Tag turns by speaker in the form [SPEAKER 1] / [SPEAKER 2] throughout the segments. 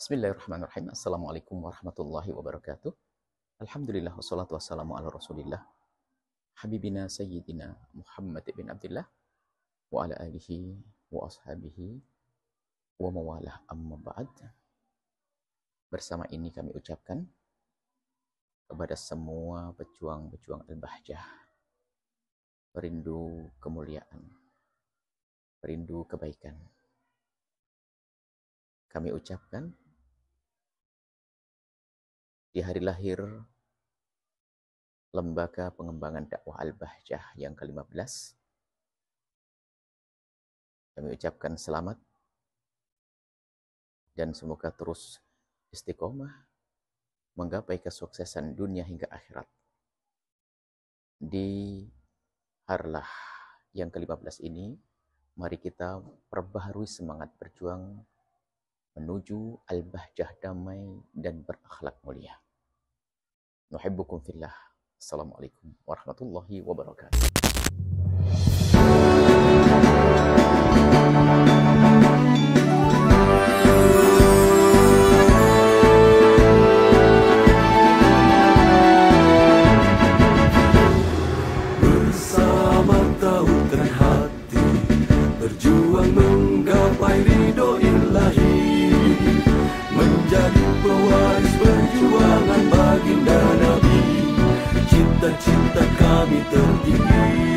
[SPEAKER 1] Bismillahirrahmanirrahim. Assalamualaikum warahmatullahi wabarakatuh. Alhamdulillah wassalatu wassalamu ala rasulillah. Habibina Sayyidina Muhammad bin Abdullah wa ala alihi wa ashabihi wa mawalah amma ba'd. Bersama ini kami ucapkan kepada semua pejuang-pejuang Al-Bahjah, perindu kemuliaan, perindu kebaikan. Kami ucapkan di hari lahir Lembaga Pengembangan Dakwah Al-Bahjah yang ke-15. Kami ucapkan selamat dan semoga terus istiqomah menggapai kesuksesan dunia hingga akhirat. Di Harlah yang ke-15 ini, mari kita perbaharui semangat berjuang menuju al-bahjah damai dan berakhlak mulia. Nuhibbukum fillah. Assalamualaikum warahmatullahi wabarakatuh.
[SPEAKER 2] nome tão querido.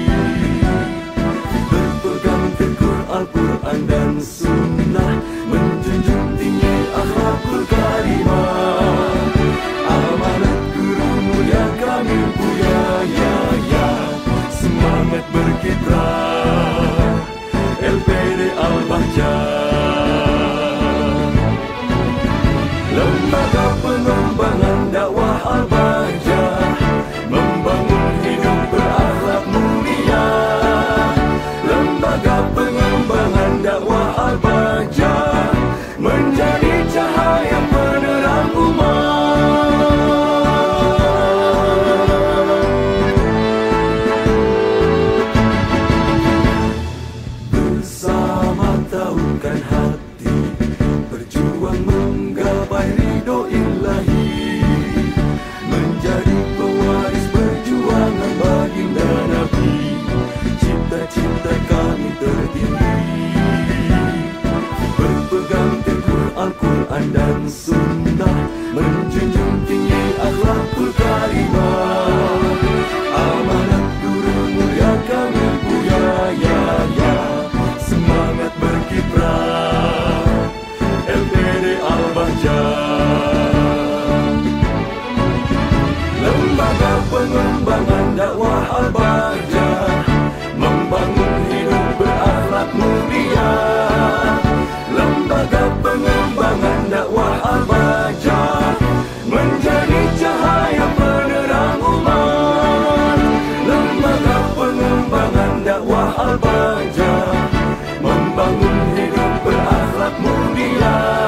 [SPEAKER 2] pengembangan dakwah al-bajah Membangun hidup berakhlak mulia. Lembaga pengembangan dakwah al-bajah Menjadi cahaya penerang umat. Lembaga pengembangan dakwah al-bajah Membangun hidup berakhlak mulia.